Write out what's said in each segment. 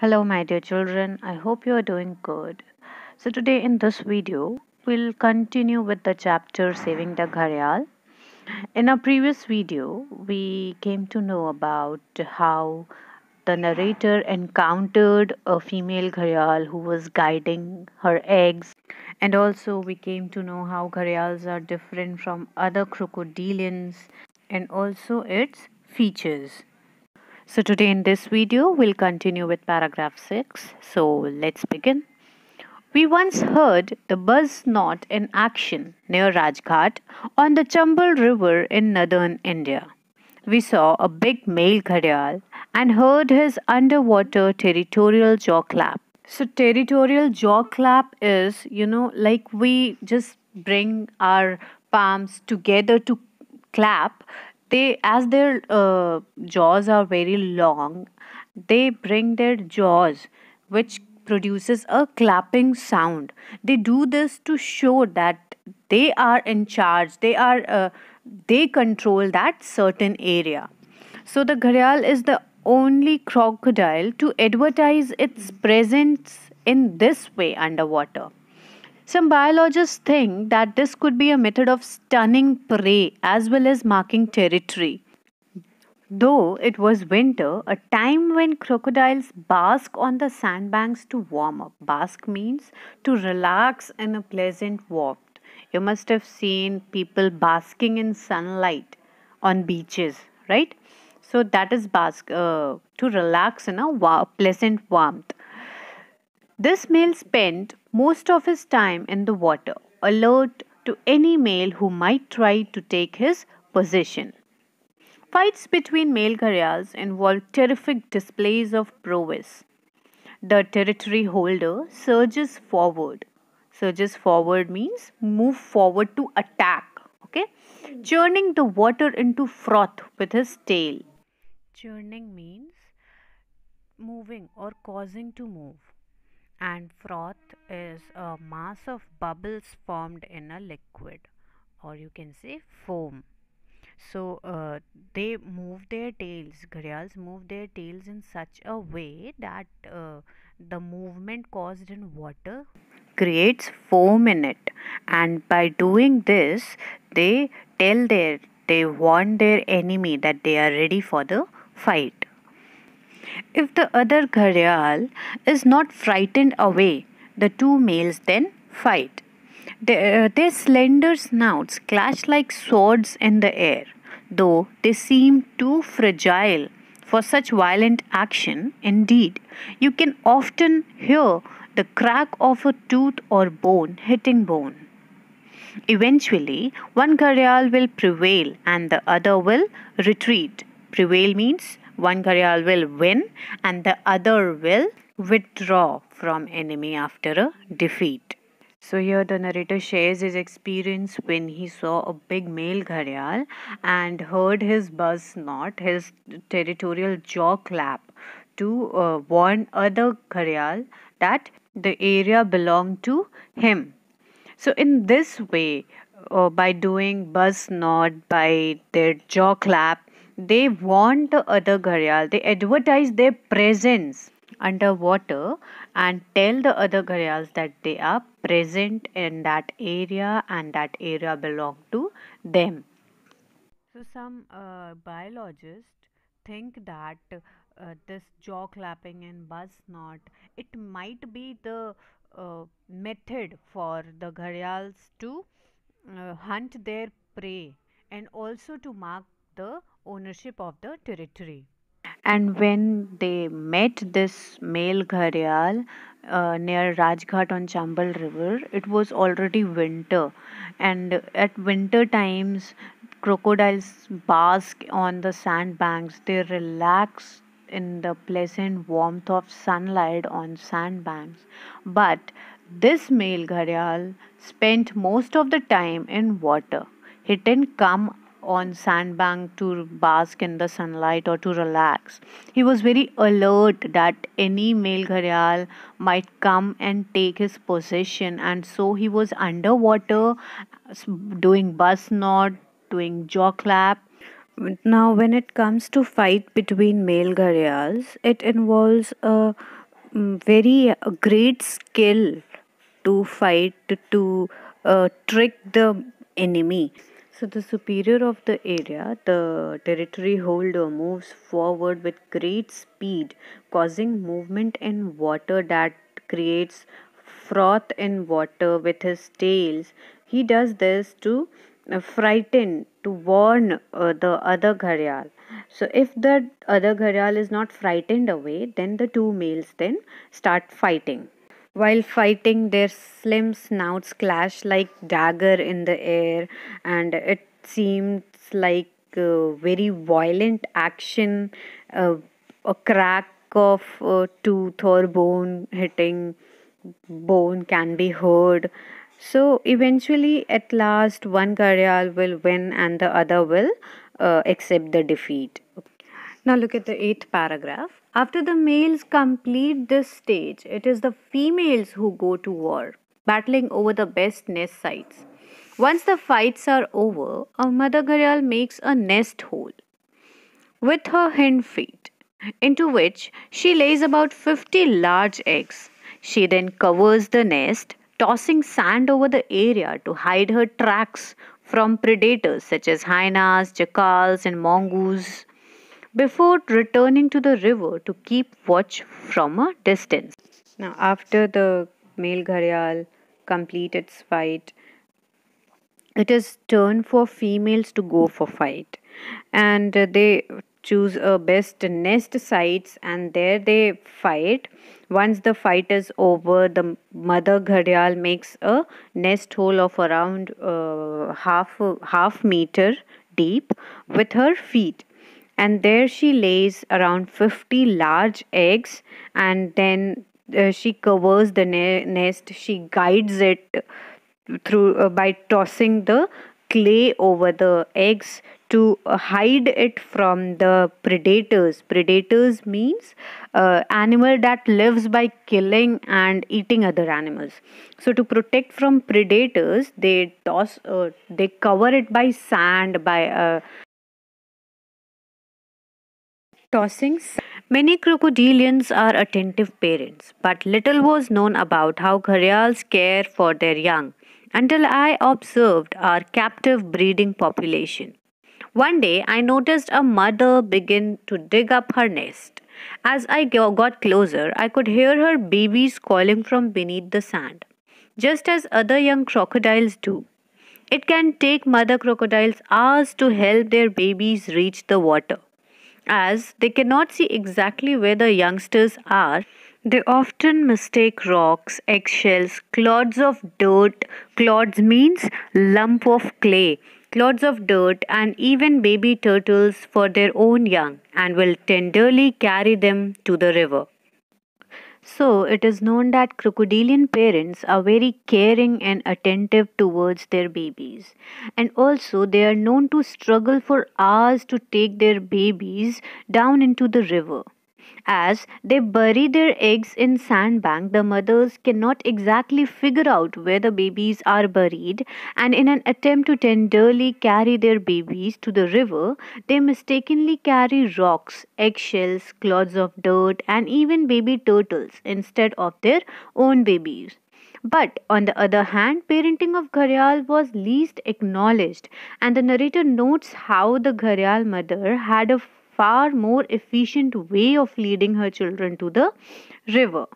Hello, my dear children. I hope you are doing good. So, today in this video, we'll continue with the chapter Saving the Gharial. In our previous video, we came to know about how the narrator encountered a female gharial who was guiding her eggs, and also we came to know how gharials are different from other crocodilians and also its features. So today in this video, we'll continue with paragraph 6. So let's begin. We once heard the buzz knot in action near Rajghat on the Chambal River in northern India. We saw a big male gharial and heard his underwater territorial jaw clap. So territorial jaw clap is, you know, like we just bring our palms together to clap they as their uh, jaws are very long they bring their jaws which produces a clapping sound. They do this to show that they are in charge. They are uh, they control that certain area. So the gharial is the only crocodile to advertise its presence in this way underwater some biologists think that this could be a method of stunning prey as well as marking territory. Though it was winter, a time when crocodiles bask on the sandbanks to warm up. Bask means to relax in a pleasant warmth. You must have seen people basking in sunlight on beaches, right? So that is bask uh, to relax in a wa- pleasant warmth. This male spent most of his time in the water, alert to any male who might try to take his position. Fights between male gharials involve terrific displays of prowess. The territory holder surges forward. Surges forward means move forward to attack, okay? Churning the water into froth with his tail. Churning means moving or causing to move and froth is a mass of bubbles formed in a liquid or you can say foam. So uh, they move their tails gharials move their tails in such a way that uh, the movement caused in water creates foam in it. And by doing this they tell their they warn their enemy that they are ready for the fight if the other gharial is not frightened away, the two males then fight. Their, uh, their slender snouts clash like swords in the air, though they seem too fragile for such violent action. Indeed, you can often hear the crack of a tooth or bone hitting bone. Eventually, one gharial will prevail and the other will retreat. Prevail means one gharial will win and the other will withdraw from enemy after a defeat. So here the narrator shares his experience when he saw a big male gharial and heard his buzz knot, his territorial jaw clap to uh, warn other gharial that the area belonged to him. So in this way, uh, by doing buzz nod, by their jaw clap, they want the other gharial they advertise their presence underwater and tell the other gharials that they are present in that area and that area belong to them. So some uh, biologists think that uh, this jaw clapping and buzz knot it might be the uh, method for the gharials to uh, hunt their prey and also to mark the ownership of the territory. And when they met this male gharial uh, near Rajghat on Chambal River, it was already winter, and at winter times, crocodiles bask on the sandbanks. They relax in the pleasant warmth of sunlight on sandbanks. But this male gharial spent most of the time in water. He didn't come on sandbank to bask in the sunlight or to relax. He was very alert that any male gharial might come and take his possession and so he was underwater doing buzz knot, doing jaw clap. Now when it comes to fight between male gharials, it involves a mm, very uh, great skill to fight to uh, trick the enemy. So the superior of the area, the territory holder moves forward with great speed, causing movement in water that creates froth in water with his tails. He does this to uh, frighten, to warn uh, the other gharial. So if the other gharial is not frightened away, then the two males then start fighting. While fighting, their slim snouts clash like dagger in the air, and it seems like a very violent action. Uh, a crack of uh, tooth or bone hitting bone can be heard. So eventually, at last, one Gharial will win and the other will uh, accept the defeat. Now look at the eighth paragraph. After the males complete this stage, it is the females who go to war, battling over the best nest sites. Once the fights are over, a mother gharial makes a nest hole with her hind feet, into which she lays about 50 large eggs. She then covers the nest, tossing sand over the area to hide her tracks from predators such as hyenas, jackals, and mongoose before returning to the river to keep watch from a distance. Now, after the male gharial complete its fight, it is turn for females to go for fight, and they choose a best nest sites and there they fight. Once the fight is over the mother gharial makes a nest hole of around uh, half half meter deep with her feet and there she lays around 50 large eggs and then uh, she covers the ne- nest. She guides it through uh, by tossing the clay over the eggs to hide it from the predators. Predators means uh, animal that lives by killing and eating other animals. So to protect from predators they toss uh, they cover it by sand by uh, many crocodilians are attentive parents but little was known about how gharials care for their young until i observed our captive breeding population one day I noticed a mother begin to dig up her nest. As I got closer, I could hear her babies calling from beneath the sand, just as other young crocodiles do. It can take mother crocodiles hours to help their babies reach the water. As they cannot see exactly where the youngsters are, they often mistake rocks, eggshells, clods of dirt. Clods means lump of clay clods of dirt, and even baby turtles for their own young and will tenderly carry them to the river. So, it is known that crocodilian parents are very caring and attentive towards their babies. And also, they are known to struggle for hours to take their babies down into the river. As they bury their eggs in sandbank, the mothers cannot exactly figure out where the babies are buried, and in an attempt to tenderly carry their babies to the river, they mistakenly carry rocks, eggshells, clods of dirt, and even baby turtles instead of their own babies. But on the other hand, parenting of Gharial was least acknowledged, and the narrator notes how the Gharial mother had a far more efficient way of leading her children to the river.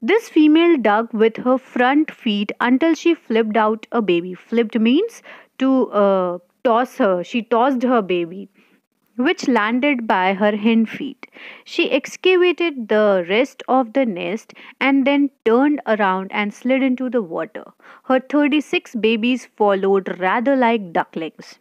This female dug with her front feet until she flipped out a baby. Flipped means to uh, toss her. She tossed her baby, which landed by her hind feet. She excavated the rest of the nest and then turned around and slid into the water. Her 36 babies followed rather like ducklings.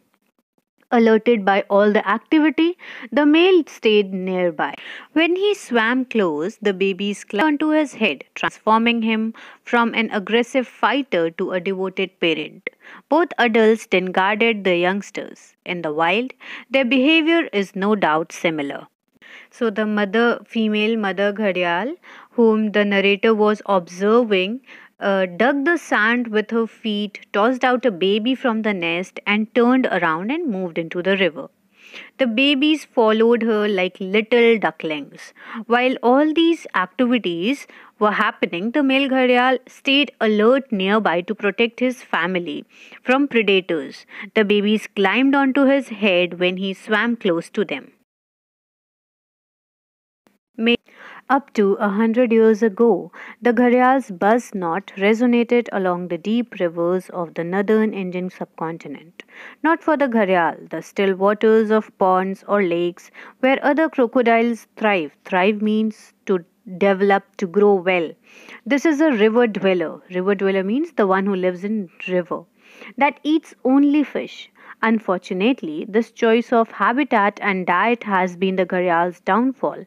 Alerted by all the activity, the male stayed nearby. When he swam close, the babies clung onto his head, transforming him from an aggressive fighter to a devoted parent. Both adults then guarded the youngsters. In the wild, their behavior is no doubt similar. So the mother, female mother gharial, whom the narrator was observing, uh, dug the sand with her feet, tossed out a baby from the nest, and turned around and moved into the river. The babies followed her like little ducklings. While all these activities were happening, the male gharial stayed alert nearby to protect his family from predators. The babies climbed onto his head when he swam close to them. Up to a hundred years ago, the gharial's buzz note resonated along the deep rivers of the northern Indian subcontinent. Not for the gharial, the still waters of ponds or lakes where other crocodiles thrive. Thrive means to develop, to grow well. This is a river dweller. River dweller means the one who lives in river that eats only fish. Unfortunately, this choice of habitat and diet has been the gharial's downfall.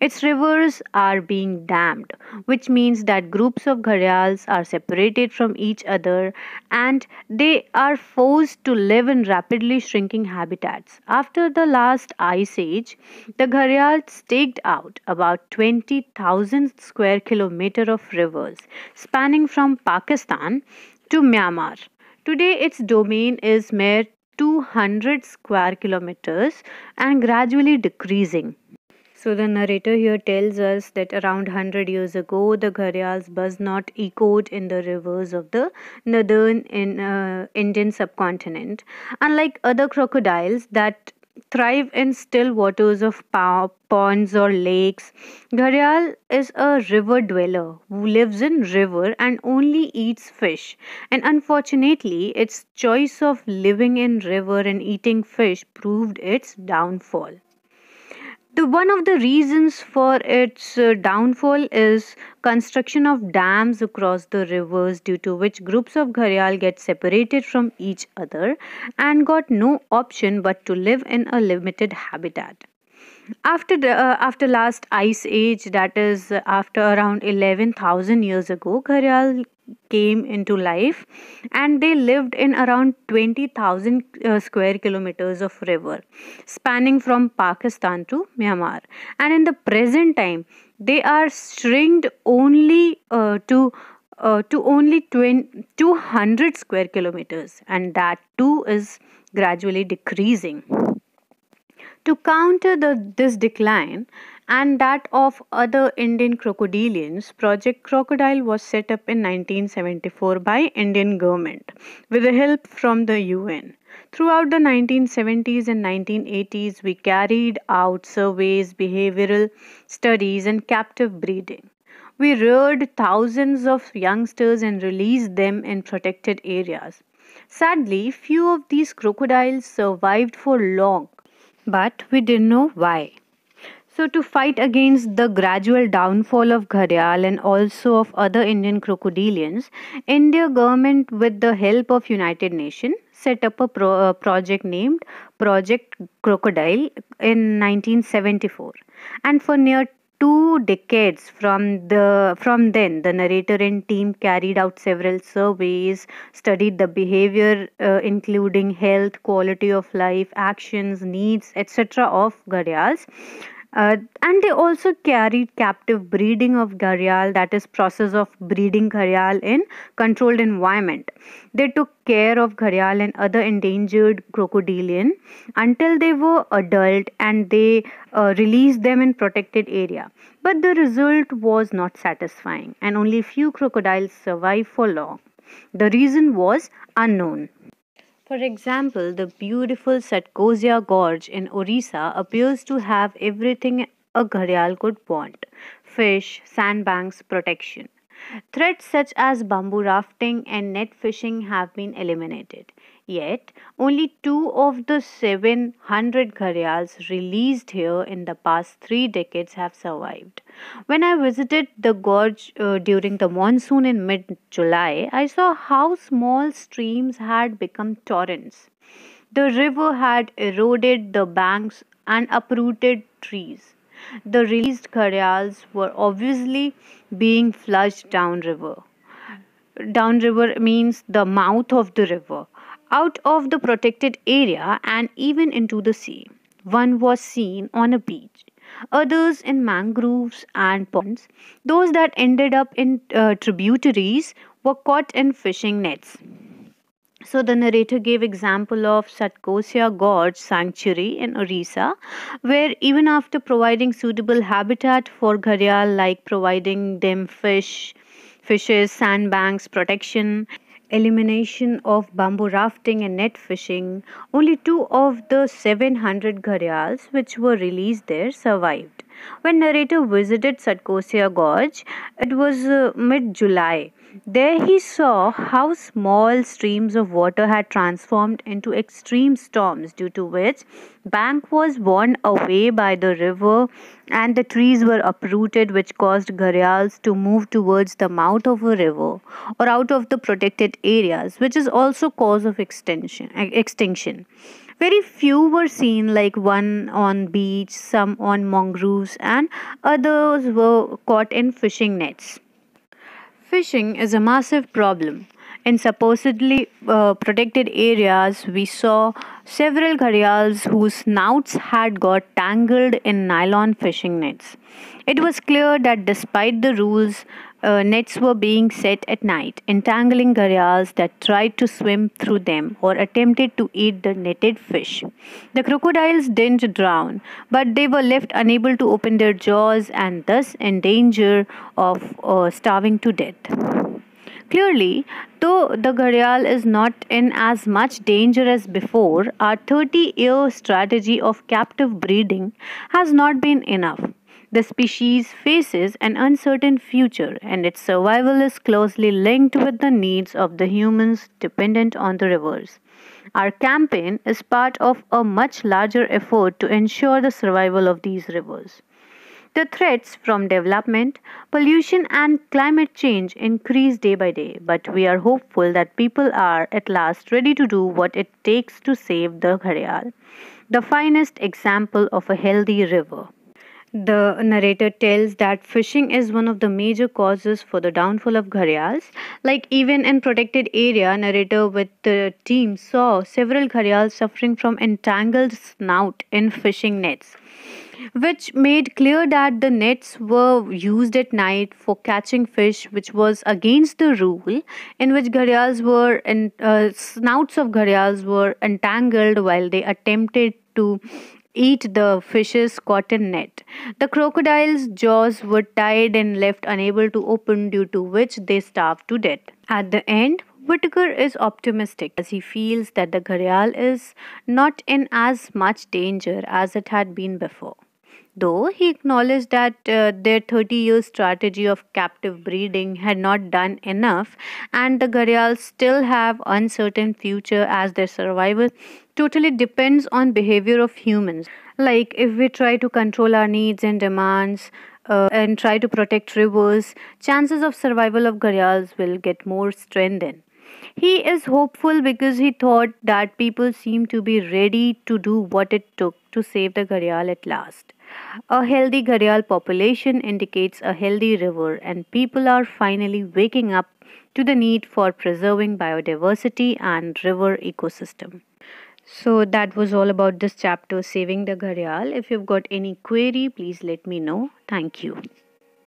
Its rivers are being dammed, which means that groups of gharials are separated from each other and they are forced to live in rapidly shrinking habitats. After the last ice age, the gharial staked out about 20,000 square kilometer of rivers spanning from Pakistan to Myanmar. Today, its domain is mere 200 square kilometers and gradually decreasing. So the narrator here tells us that around 100 years ago, the gharial's buzz not echoed in the rivers of the northern in, uh, Indian subcontinent. Unlike other crocodiles that thrive in still waters of ponds or lakes, gharial is a river dweller who lives in river and only eats fish. And unfortunately, its choice of living in river and eating fish proved its downfall the one of the reasons for its uh, downfall is construction of dams across the rivers due to which groups of gharial get separated from each other and got no option but to live in a limited habitat. After the uh, after last ice age that is after around 11000 years ago gharial came into life and they lived in around 20000 uh, square kilometers of river spanning from pakistan to myanmar. And in the present time they are shrinked only uh, to uh, to only 20, 200 square kilometers and that too is gradually decreasing. To counter the, this decline and that of other Indian crocodilians, Project Crocodile was set up in 1974 by Indian government with the help from the UN. Throughout the 1970s and 1980s, we carried out surveys, behavioral studies, and captive breeding. We reared thousands of youngsters and released them in protected areas. Sadly, few of these crocodiles survived for long but we didn't know why. So, to fight against the gradual downfall of gharial and also of other Indian crocodilians, India government, with the help of United Nations, set up a pro- project named Project Crocodile in 1974. And for near two decades from the from then the narrator and team carried out several surveys studied the behavior uh, including health quality of life actions needs etc of gharials uh, and they also carried captive breeding of gharial, that is, process of breeding gharial in controlled environment. They took care of gharial and other endangered crocodilian until they were adult and they uh, released them in protected area. But the result was not satisfying and only few crocodiles survived for long. The reason was unknown. For example, the beautiful Satkosia Gorge in Orissa appears to have everything a gharial could want fish, sandbanks, protection. Threats such as bamboo rafting and net fishing have been eliminated. Yet, only two of the 700 gharials released here in the past three decades have survived. When I visited the gorge uh, during the monsoon in mid July, I saw how small streams had become torrents. The river had eroded the banks and uprooted trees. The released gharials were obviously being flushed downriver. Downriver means the mouth of the river out of the protected area and even into the sea. One was seen on a beach, others in mangroves and ponds. Those that ended up in uh, tributaries were caught in fishing nets. So the narrator gave example of Satkosia Gorge Sanctuary in Orissa, where even after providing suitable habitat for gharial, like providing them fish, fishes, sandbanks, protection, elimination of bamboo rafting and net fishing, only two of the 700 gharials which were released there survived. When narrator visited Satkosia Gorge, it was uh, mid July there he saw how small streams of water had transformed into extreme storms, due to which bank was worn away by the river and the trees were uprooted, which caused gharials to move towards the mouth of a river or out of the protected areas, which is also cause of extinction. Eh, extinction. Very few were seen, like one on beach, some on mangroves, and others were caught in fishing nets. Fishing is a massive problem. In supposedly uh, protected areas, we saw several gharials whose snouts had got tangled in nylon fishing nets. It was clear that despite the rules, uh, nets were being set at night, entangling gharials that tried to swim through them or attempted to eat the netted fish. The crocodiles didn't drown, but they were left unable to open their jaws and thus in danger of uh, starving to death. Clearly, though the gharial is not in as much danger as before, our 30 year strategy of captive breeding has not been enough. The species faces an uncertain future and its survival is closely linked with the needs of the humans dependent on the rivers. Our campaign is part of a much larger effort to ensure the survival of these rivers. The threats from development, pollution, and climate change increase day by day, but we are hopeful that people are at last ready to do what it takes to save the Gharial, the finest example of a healthy river. The narrator tells that fishing is one of the major causes for the downfall of gharials. Like even in protected area, narrator with the team saw several gharials suffering from entangled snout in fishing nets which made clear that the nets were used at night for catching fish, which was against the rule, in which gharials were and uh, snouts of gharials were entangled while they attempted to eat the fish's cotton net. The crocodile's jaws were tied and left unable to open, due to which they starved to death. At the end, Whitaker is optimistic as he feels that the gharial is not in as much danger as it had been before though he acknowledged that uh, their 30 year strategy of captive breeding had not done enough and the gharials still have uncertain future as their survival totally depends on behavior of humans like if we try to control our needs and demands uh, and try to protect rivers chances of survival of gharials will get more strengthened he is hopeful because he thought that people seem to be ready to do what it took to save the gharial at last. A healthy gharial population indicates a healthy river, and people are finally waking up to the need for preserving biodiversity and river ecosystem. So that was all about this chapter saving the gharial. If you've got any query, please let me know. Thank you.